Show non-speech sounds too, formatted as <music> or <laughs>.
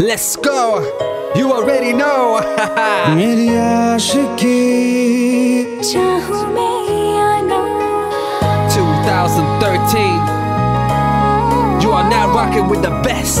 Let's go! You already know! <laughs> मेरी आशिकी 2013 You are now rocking with the best!